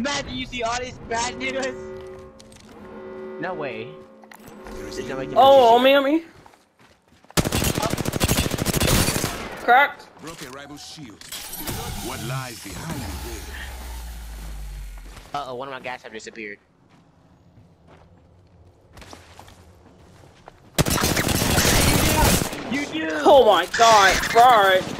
Matt, do you see all these bad niggas? No way. Did not make the Oh, on position. me, on me. Cracked. Broke a rival shield. What lies behind you there? Uh oh, one of my guys have disappeared. You do! Oh my god, right.